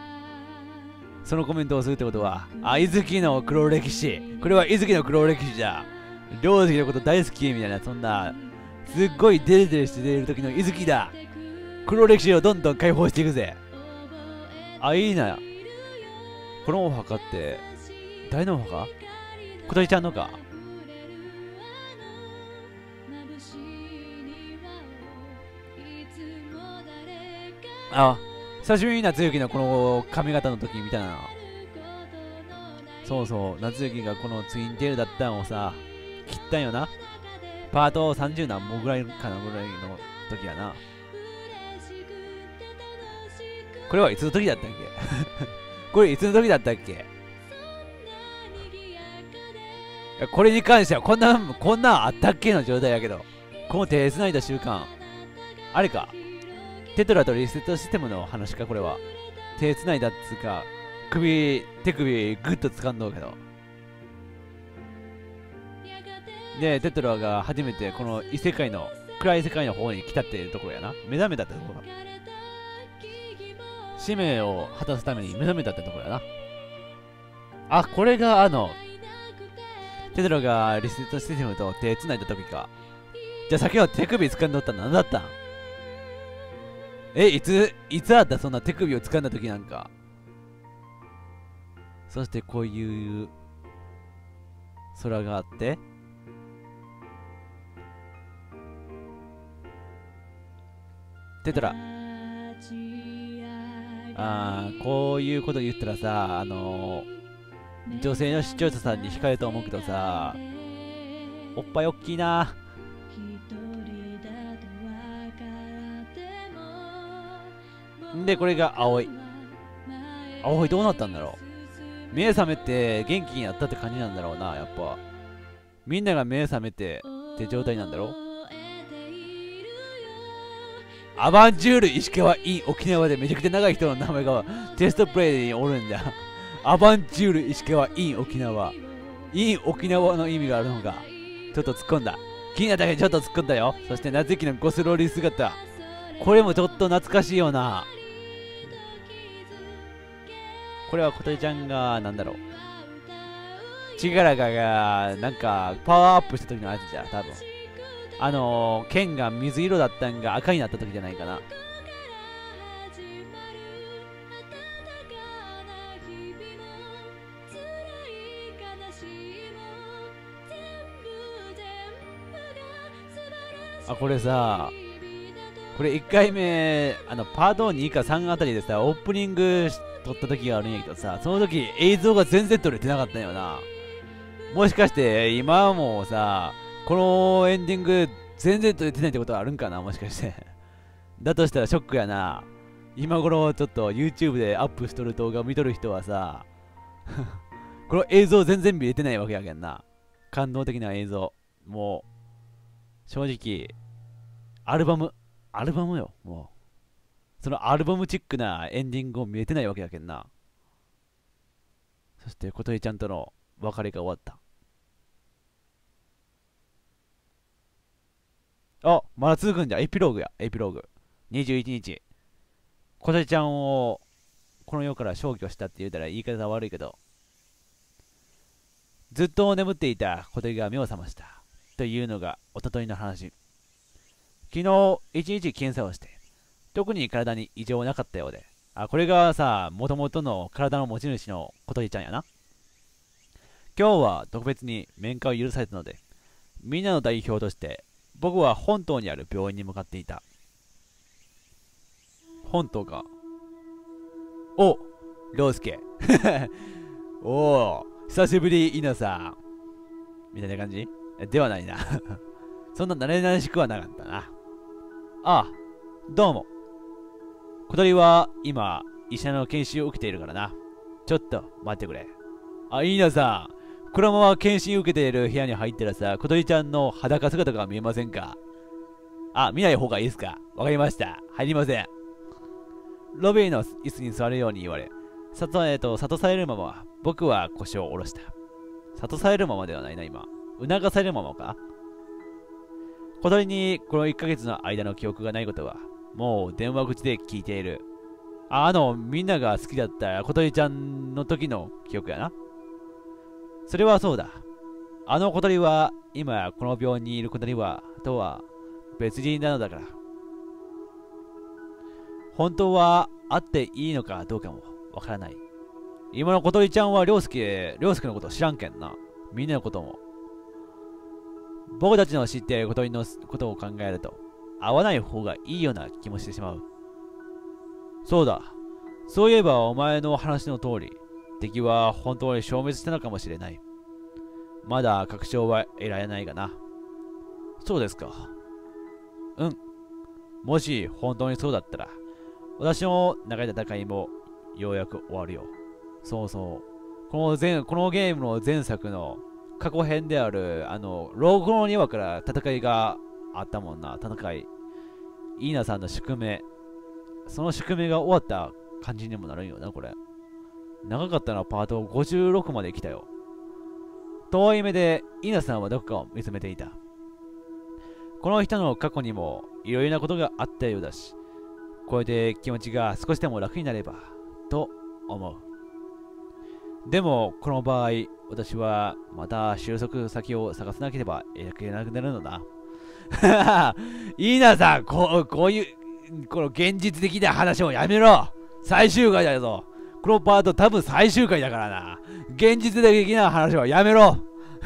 [SPEAKER 2] そのコメントをするってことは、あ、伊月の黒歴史。これは伊月の黒歴史じゃ。両月のこと大好きみたいな、そんな、すっごいデレデレして出る時の伊月だ。黒歴史をどんどん解放していくぜ。あ、いいな。このお墓って、誰のお墓？小鳥ちゃんのかあ。あ、久しぶりに夏雪のこの髪型の時みたいな。そうそう。夏雪がこのツインテールだったのをさ切ったんよな。パート30何本ぐらいかなぐらいの時やな。これはいつの時だったっけ？これいつの時だったっけ？これに関してはこんなこんなあったっけの状態やけどこの手繋いだ習慣。あれか？テトラとリセットシステムの話かこれは。手繋いだっつうか首手首グッと掴んどうけど。でテトラが初めてこの異世界の暗い世界の方に来たっていうところやな。目覚めたってところ使命を果たすために目覚めたってところやな。あこれがあのテトラがリセットシステムと手繋いだ時か。じゃあ先の手首掴んどったの何だったん？え、いつ、いつあった？そんな手首を掴んだ時なんか。そしてこういう空があって。テトラ。あー、こういうこと言ったらさ、あのー、女性の視聴者さんに惹かれると思うけどさ、おっぱいおっきいな。で、これが葵。葵どうなったんだろう。目覚めて元気になったって感じなんだろうな、やっぱ。
[SPEAKER 1] みんなが目覚めてって状態なんだろう。アバンジュール石川 in 沖縄でめちゃくちゃ長い人の名前がテストプレイにおるんだ。アバンジュール石川 in 沖縄。in 沖縄の意味があるのがちょっと突っ込んだ。気になったけどちょっと突っ込んだよ。そして夏雪のゴスローリー姿。これもちょっと懐かしいよな。これは小鳥ちゃんがなんだろう。力ががなんかパワーアップした時のやつじゃ多分。あのー、剣が水色だったんが赤になった時じゃないかな。あこれさこれ1回目あのパート2か3あたりでさオープニング撮った時があるんやけどさその時映像が全然撮れてなかったんよな。もしかして今もさこのエンディング全然撮れてないってことはあるんかなもしかして。だとしたらショックやな。今頃ちょっと YouTube でアップしとる動画を見とる人はさ この映像全然見れてないわけやけんな。感動的な映像。もう正直アルバムアルバムよもう。そのアルバムチックなエンディングを見えてないわけやけんな。そして琴恵ちゃんとの別れが終わった。あまだ続くんじゃ。エピローグや。エピローグ。21日。琴恵ちゃんをこの世から消去したって言うたら言い方悪いけどずっと眠っていた琴恵が目を覚ました。というのがおとといの話。昨日一日検査をして特に体に異常はなかったようで。あこれがさもともとの体の持ち主の琴恵ちゃんやな。今日は特別に面会を許されたのでみんなの代表として僕は本島にある病院に向かっていた。本島か。お涼介。おお久しぶり稲さん。みたいな感じ？ではないな。そんな慣れ慣れしくはなかったな。ああどうも。小鳥は今医者の研修を受けているからなちょっと待ってくれあ稲さんこのまま検診受けている部屋に入ったらさ、小鳥ちゃんの裸姿が見えませんか？あ、見ない方がいいですか？わかりました。入りません。ロビーの椅子に座るように言われ、里えと諭されるまま、僕は腰を下ろした。諭されるままではないな、今。促されるままか？小鳥にこの1ヶ月の間の記憶がないことは、もう電話口で聞いている。ああの、みんなが好きだった小鳥ちゃんの時の記憶やな。それはそうだ。あの小鳥は、今この病院にいる小鳥は、とは別人なのだから。本当は会っていいのかどうかもわからない。今の小鳥ちゃんは涼介、涼介のこと知らんけんな。みんなのことも。僕たちの知っている小鳥のことを考えると、会わない方がいいような気もしてしまう。そうだ。そういえばお前の話の通り、敵は本当に消滅したのかもしれない。まだ確証は得られないがな。そうですか。うん。もし本当にそうだったら、私の長い戦いもようやく終わるよ。そうそう。この前このゲームの前作の過去編である、あの、ローグの庭から戦いがあったもんな、戦い。イーナさんの宿命。その宿命が終わった感じにもなるんよな、これ。長かったのはパート56まで来たよ。遠い目で稲さんはどこかを見つめていた。この人の過去にもいろいろなことがあったようだし、これで気持ちが少しでも楽になれば、と思う。でも、この場合、私はまた収束先を探さなければいけなくなるのだ。いいなさんこう、こういう、この現実的な話をやめろ最終回だぞこのパート多分最終回だからな。現実的な話はやめろ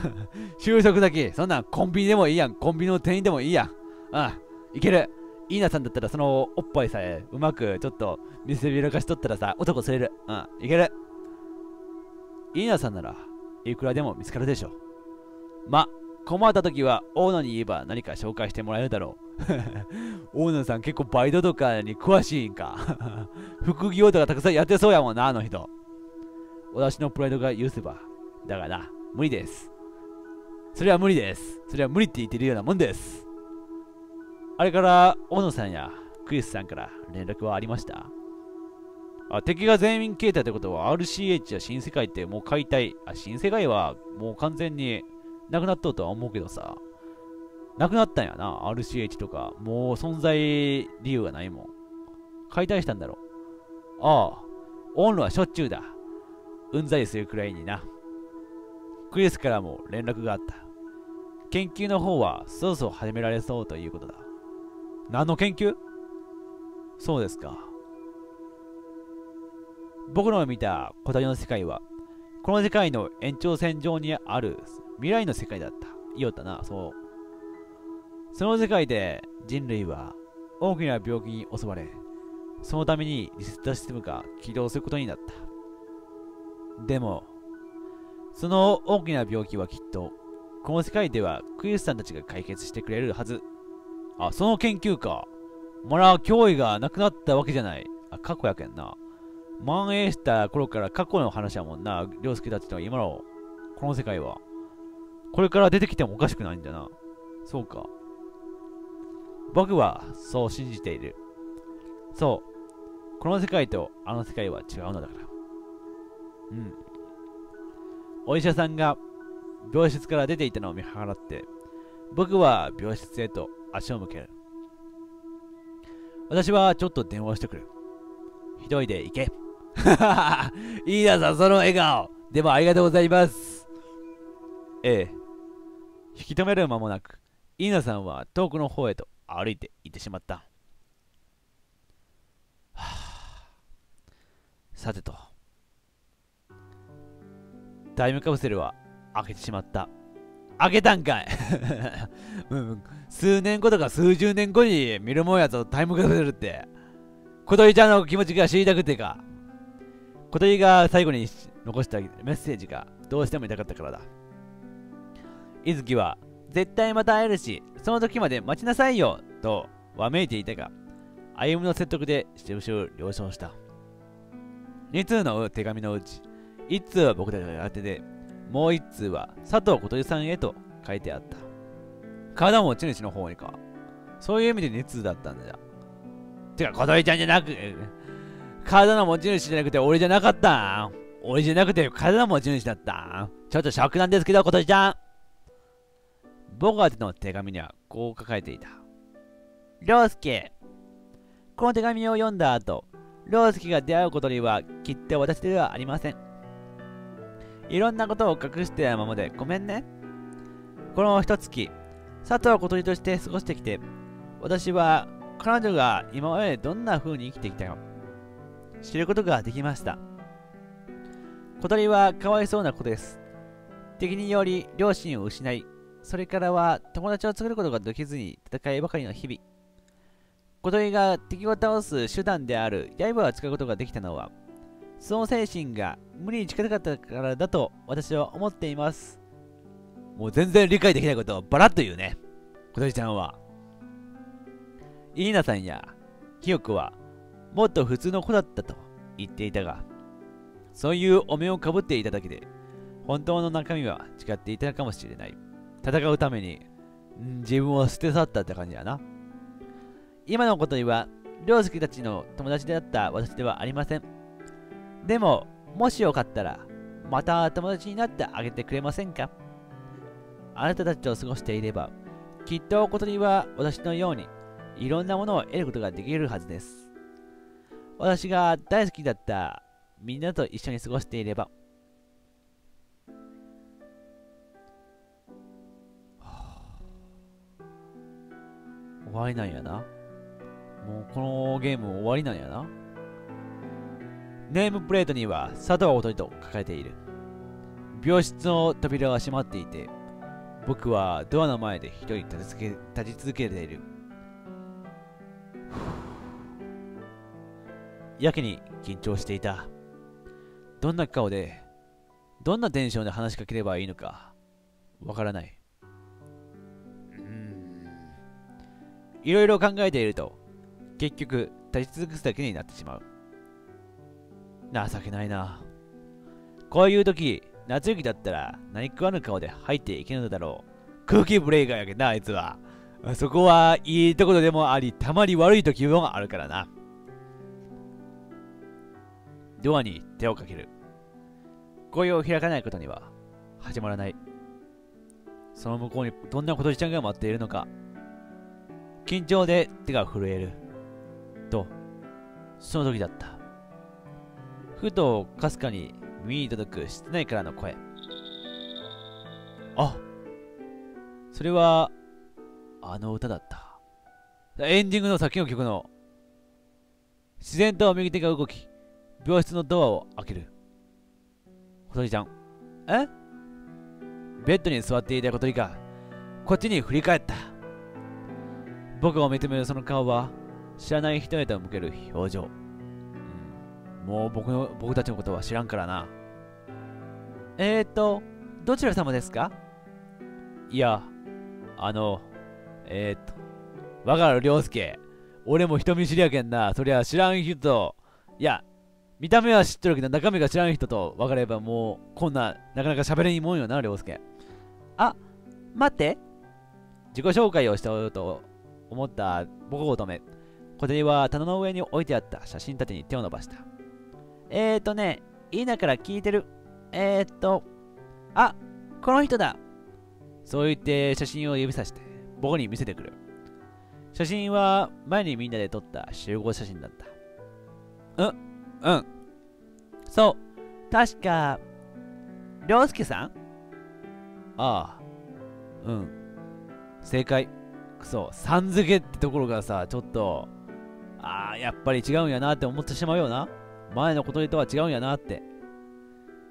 [SPEAKER 1] 就職先、そんなんコンビニでもいいやん。コンビニの店員でもいいやん。うん、いける。イーナさんだったらそのおっぱいさえうまくちょっと見せびらかしとったらさ、男釣れる。うん、いける。イーナさんならいくらでも見つかるでしょ。ま、困った時は大野に言えば何か紹介してもらえるだろう。大野さん結構バイトとかに詳しいんか。副業とかたくさんやってそうやもんな、あの人。私のプライドが許せば。だがな、無理です。それは無理です。それは無理って言ってるようなもんです。あれから、大野さんやクリスさんから連絡はありました？あ敵が全員消えたってことは RCH や新世界ってもう解体あ新世界はもう完全になくなっとうとは思うけどさ。なくなったんやな。RCH とか。もう存在理由がないもん。解体したんだろ。ああ。オンロはしょっちゅうだ。うんざりするくらいにな。クリスからも連絡があった。研究の方はそろそろ始められそうということだ。何の研究？そうですか。僕の見た小谷の世界はこの世界の延長線上にある未来の世界だった。言いよったな。そう。その世界で人類は大きな病気に襲われそのためにリセットシステムが起動することになった。でもその大きな病気はきっとこの世界ではクリスさんたちが解決してくれるはず。あその研究か。まだ脅威がなくなったわけじゃない。あ過去やけんな。蔓延した頃から過去の話やもんな。涼介たちの今のこの世界は。これから出てきてもおかしくないんだな。そうか。僕はそう信じている。そう。この世界とあの世界は違うのだから。うん。お医者さんが病室から出ていたのを見計らって僕は病室へと足を向ける。私はちょっと電話してくる。一人で行け。いいなさその笑顔。でもありがとうございます。ええ。引き止める間もなくイーナさんは遠くの方へと歩いて行ってしまった、はあさてと。タイムカプセルは開けてしまった。開けたんかい。うん数年後とか数十年後に見るもんやぞタイムカプセルって。小鳥ちゃんの気持ちが知りたくてか。小鳥が最後に残したメッセージがどうしても言いたかったからだ。伊月は絶対また会えるしその時まで待ちなさいよとわめいていたが歩の説得でしぶしぶ了承した。2通の手紙のうち1通は僕たちがやっててもう1通は佐藤小鳥さんへと書いてあった。体持ち主の方にか。そういう意味で2通だったんだよ。てか小鳥ちゃんじゃなく体の持ち主じゃなくて俺じゃなかった。俺じゃなくて体の持ち主だった。ちょっとショックなんですけど小鳥ちゃん。僕宛ての手紙にはこう書かれていた。涼介この手紙を読んだ後涼介が出会うことにはきっと私ではありません。いろんなことを隠してたままでごめんね。この一月佐藤小鳥として過ごしてきて私は彼女が今までどんな風に生きてきたか知ることができました。小鳥はかわいそうな子です。敵により両親を失いそれからは友達を作ることができずに戦いばかりの日々。小鳥が敵を倒す手段である。刃を使うことができたのはその精神が無理に近かったからだと私は思っています。もう全然理解できないことをバラッと言うね。小鳥ちゃんは。イーナさんやキヨコはもっと普通の子だったと言っていたがそういうお面をかぶっていただけで本当の中身は違っていたかもしれない。戦うために自分を捨て去ったって感じやな。今のことには涼介たちの友達であった私ではありません。でももしよかったらまた友達になってあげてくれませんか？あなたたちと過ごしていればきっとことには私のようにいろんなものを得ることができるはずです。私が大好きだったみんなと一緒に過ごしていれば終わりなんやな。もうこのゲーム終わりなんやな。ネームプレートには佐藤おとりと書かれている。病室の扉は閉まっていて、僕はドアの前で一人立ち続け立ち続けている。やけに緊張していた。どんな顔で、どんなテンションで話しかければいいのか、わからない。いろいろ考えていると、結局、立ち尽くすだけになってしまう。情けないな。こういう時、夏雪だったら何食わぬ顔で入っていけるのだろう。空気ブレーカーやけんな、あいつは。そこはいいところでもあり、たまに悪い時もあるからな。ドアに手をかける。声を開かないことには始まらない。その向こうにどんなことじちゃんが待っているのか。緊張で手が震える。と、その時だった。ふとかすかに耳に届く室内からの声。あそれは、あの歌だった。エンディングの先の曲の、自然と右手が動き、病室のドアを開ける。細木ちゃん。え？ベッドに座っていた小鳥が、こっちに振り返った。僕を認めるその顔は、知らない人へと向ける表情。うん、もう僕の、僕たちのことは知らんからな。えーと、どちら様ですか？いや、あの、えーと、わかる、りょうすけ。俺も人見知りやけんな。そりゃ知らん人と、いや、見た目は知ってるけど中身が知らん人と分かればもうこんななかなか喋れんもんよな、りょうすけ。あ、待って。自己紹介をしておよと思った僕を止め、小手は棚の上に置いてあった写真立てに手を伸ばした。えーとね、いいなから聞いてる。えーと、あ、この人だ。そう言って写真を指さして僕に見せてくる。写真は前にみんなで撮った集合写真だった。うん、うん。そう、確か、りょうすけさん？ああ、うん。正解。くそ、さん付けってところがさ、ちょっと、ああ、やっぱり違うんやなって思ってしまうよな。前のこととは違うんやなって。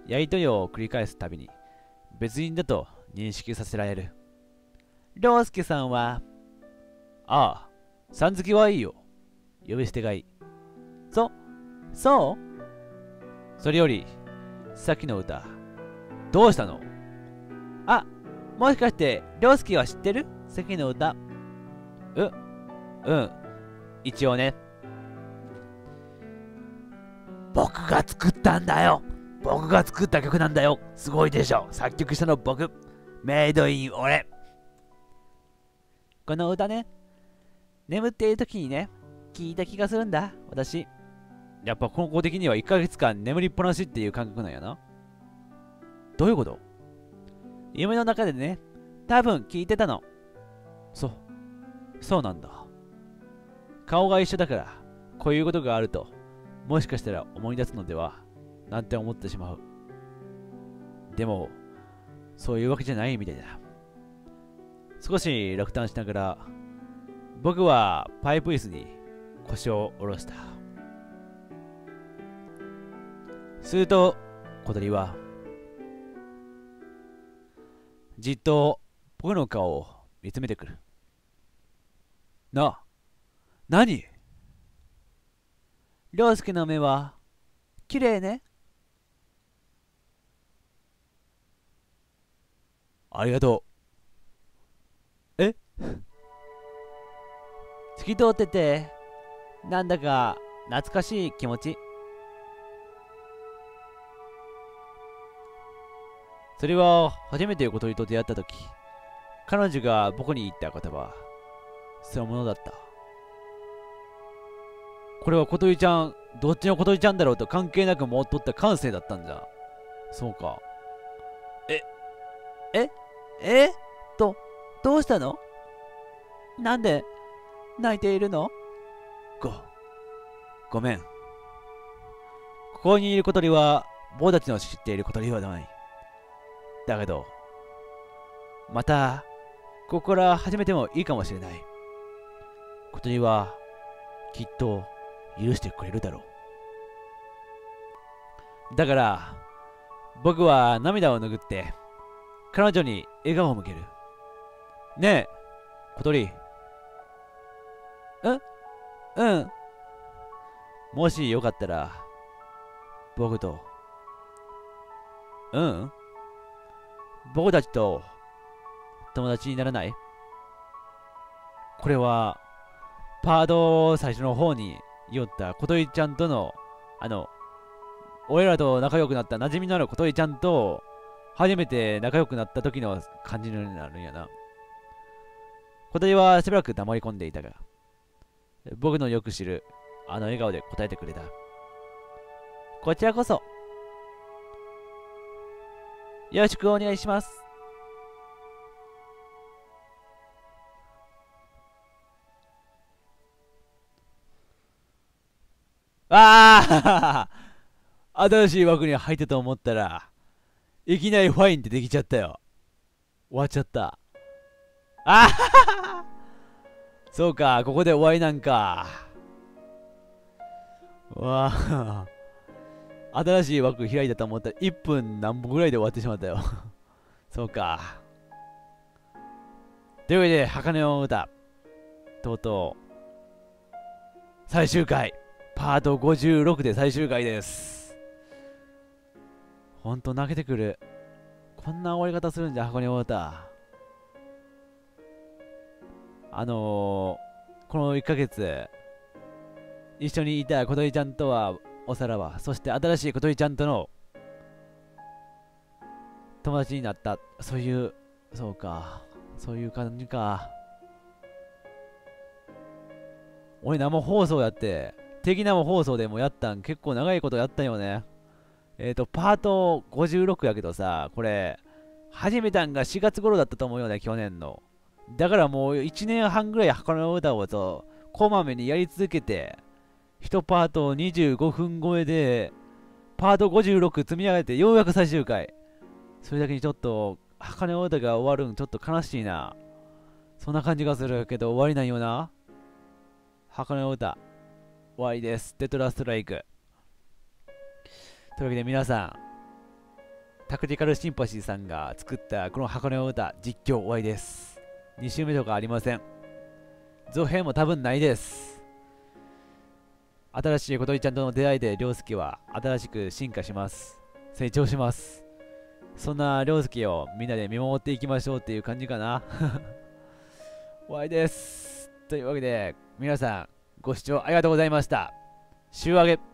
[SPEAKER 1] やりとりを繰り返すたびに、別人だと認識させられる。りょうすけさんは、ああ、さん付けはいいよ。呼び捨てがいい。そ、そうそれより、さっきの歌、どうしたの？あ、もしかして、りょうすけは知ってる？さっきの歌。う、うん。一応ね。僕が作ったんだよ。僕が作った曲なんだよ。すごいでしょ。作曲したの僕。メイドイン俺。この歌ね、眠っている時にね、聞いた気がするんだ、私。やっぱ高校的には1ヶ月間眠りっぱなしっていう感覚なんやな。どういうこと？夢の中でね、多分聞いてたの。そう、そうなんだ。顔が一緒だから、こういうことがあると、もしかしたら思い出すのでは、なんて思ってしまう。でも、そういうわけじゃないみたいだ。少し落胆しながら、僕はパイプ椅子に腰を下ろした。すると、小鳥は、じっと僕の顔を見つめてくる。なあ、何？りょうすけの目は、綺麗ね。ありがとう。え？透き通ってて、なんだか懐かしい気持ち？それは初めて小鳥と出会った時、彼女が僕に言った言葉、そのものだった。これは小鳥ちゃん、どっちの小鳥ちゃんだろうと関係なく持っとった感性だったんじゃ。そうか。え、え、え？と、どうしたの？なんで泣いているの？ご、ごめん。ここにいる小鳥は、僕たちの知っている小鳥はない。だけど、また、ここから始めてもいいかもしれない。小鳥は、きっと、許してくれるだろう。だから、僕は涙を拭って、彼女に笑顔を向ける。ねえ、小鳥。うん？うん。もしよかったら、僕と、うん？僕たちと友達にならない？これは、パード最初の方に言った小鳥ちゃんとの、あの、俺らと仲良くなった馴染みのある小鳥ちゃんと、初めて仲良くなった時の感じになるんやな。小鳥はしばらく黙り込んでいたが、僕のよく知るあの笑顔で答えてくれた。こちらこそ、よろしくお願いします。ああ新しい枠に入ったと思ったら、いきなりファインってできちゃったよ。終わっちゃった。ああそうか、ここで終わりなんか。わあ。新しい枠開いたと思ったら1分何本ぐらいで終わってしまったよ。そうか。というわけで、鋼の歌、とうとう、最終回、パート56で最終回です。ほんと泣けてくる。こんな終わり方するんじゃ、箱根の歌。あのー、この1ヶ月、一緒にいた小鳥ちゃんとはおさらば、そして新しい小鳥ちゃんとの友達になった、そういう、そうか、そういう感じか。俺生放送やって、敵生放送でもやったん、結構長いことやったんよね。えっ、ー、と、パート56やけどさ、これ、始めたんが4月頃だったと思うよね、去年の。だからもう1年半ぐらい箱根の歌をと、こまめにやり続けて、1パート25分超えで、パート56積み上げて、ようやく最終回。それだけにちょっと、箱根の歌が終わるん、ちょっと悲しいな。そんな感じがするけど、終わりないよな。箱根の歌、終わりです。テトラストライク。というわけで皆さん、タクティカルシンパシーさんが作ったこの箱根の歌、実況終わりです。2週目とかありません。続編も多分ないです。新しい小鳥ちゃんとの出会いで涼介は新しく進化します。成長します。そんな涼介をみんなで見守っていきましょうっていう感じかな。終わりです。というわけで、皆さん、ご視聴ありがとうございました。週上げ。